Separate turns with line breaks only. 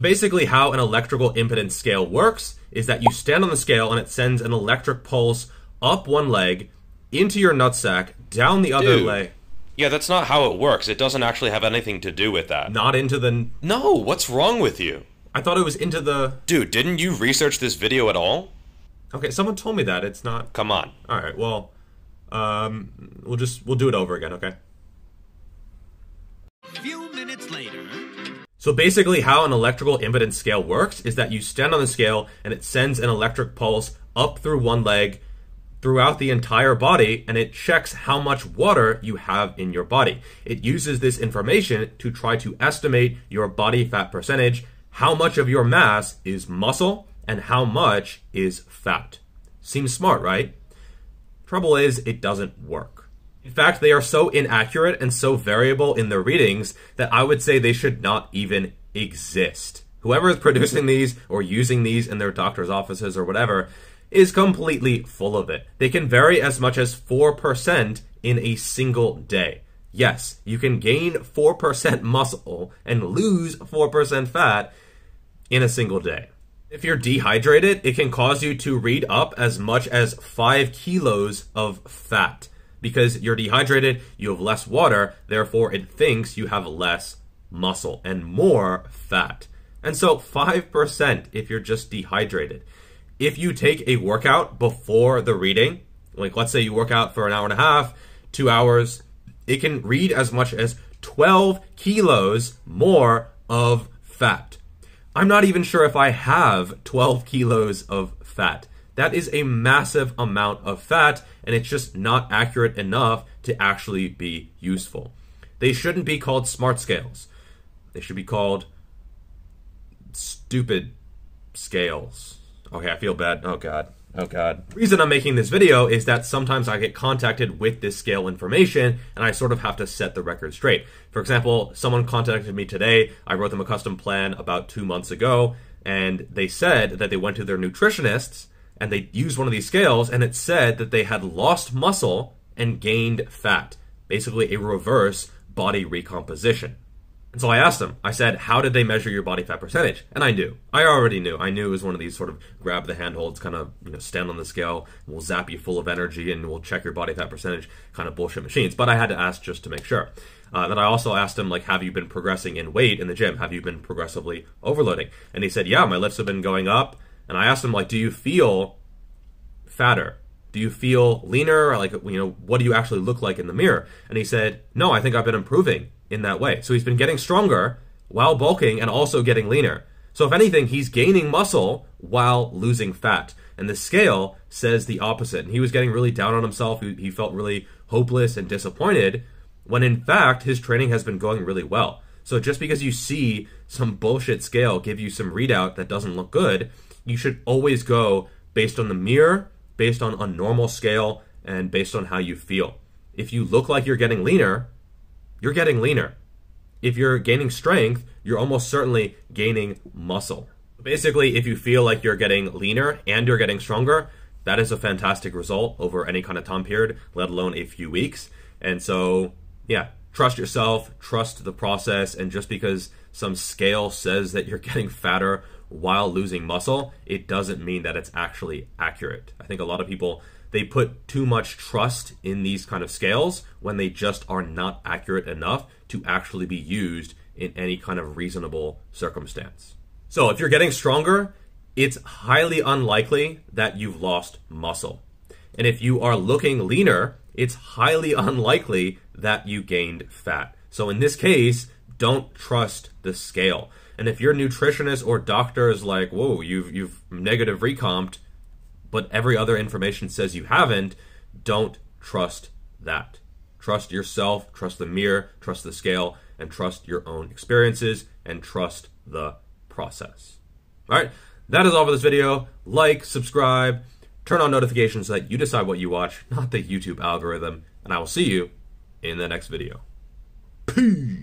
Basically, how an electrical impedance scale works is that you stand on the scale and it sends an electric pulse up one leg, into your nutsack, down the other
Dude.
leg.
Yeah, that's not how it works. It doesn't actually have anything to do with that.
Not into the.
No, what's wrong with you?
I thought it was into the.
Dude, didn't you research this video at all?
Okay, someone told me that. It's not.
Come on.
Alright, well. Um, we'll just. We'll do it over again, okay?
A Few minutes later.
So basically, how an electrical impedance scale works is that you stand on the scale and it sends an electric pulse up through one leg throughout the entire body and it checks how much water you have in your body. It uses this information to try to estimate your body fat percentage, how much of your mass is muscle, and how much is fat. Seems smart, right? Trouble is, it doesn't work. In fact, they are so inaccurate and so variable in their readings that I would say they should not even exist. Whoever is producing these or using these in their doctor's offices or whatever is completely full of it. They can vary as much as 4% in a single day. Yes, you can gain 4% muscle and lose 4% fat in a single day. If you're dehydrated, it can cause you to read up as much as 5 kilos of fat. Because you're dehydrated, you have less water, therefore it thinks you have less muscle and more fat. And so 5% if you're just dehydrated. If you take a workout before the reading, like let's say you work out for an hour and a half, two hours, it can read as much as 12 kilos more of fat. I'm not even sure if I have 12 kilos of fat. That is a massive amount of fat, and it's just not accurate enough to actually be useful. They shouldn't be called smart scales. They should be called stupid scales. Okay, I feel bad. Oh god. Oh god. The reason I'm making this video is that sometimes I get contacted with this scale information and I sort of have to set the record straight. For example, someone contacted me today. I wrote them a custom plan about 2 months ago and they said that they went to their nutritionists and they used one of these scales and it said that they had lost muscle and gained fat. Basically a reverse body recomposition. And so I asked them, I said, how did they measure your body fat percentage? And I knew. I already knew. I knew it was one of these sort of grab the handholds, kind of, you know, stand on the scale, we'll zap you full of energy and we'll check your body fat percentage kind of bullshit machines. But I had to ask just to make sure. Uh, then I also asked him, like, have you been progressing in weight in the gym? Have you been progressively overloading? And he said, yeah, my lifts have been going up. And I asked him, like, do you feel fatter? Do you feel leaner? Like, you know, what do you actually look like in the mirror? And he said, no, I think I've been improving in that way. So he's been getting stronger while bulking and also getting leaner. So if anything, he's gaining muscle while losing fat. And the scale says the opposite. And he was getting really down on himself. He, he felt really hopeless and disappointed when in fact his training has been going really well. So just because you see some bullshit scale give you some readout that doesn't look good, you should always go based on the mirror, based on a normal scale, and based on how you feel. If you look like you're getting leaner, you're getting leaner. If you're gaining strength, you're almost certainly gaining muscle. Basically, if you feel like you're getting leaner and you're getting stronger, that is a fantastic result over any kind of time period, let alone a few weeks. And so, yeah, trust yourself, trust the process, and just because some scale says that you're getting fatter while losing muscle, it doesn't mean that it's actually accurate. I think a lot of people they put too much trust in these kind of scales when they just are not accurate enough to actually be used in any kind of reasonable circumstance. So, if you're getting stronger, it's highly unlikely that you've lost muscle. And if you are looking leaner, it's highly unlikely that you gained fat. So, in this case, don't trust the scale. And if your nutritionist or doctor is like, whoa, you've, you've negative recomped, but every other information says you haven't, don't trust that. Trust yourself, trust the mirror, trust the scale, and trust your own experiences, and trust the process. All right, that is all for this video. Like, subscribe, turn on notifications so that you decide what you watch, not the YouTube algorithm, and I will see you in the next video. Peace.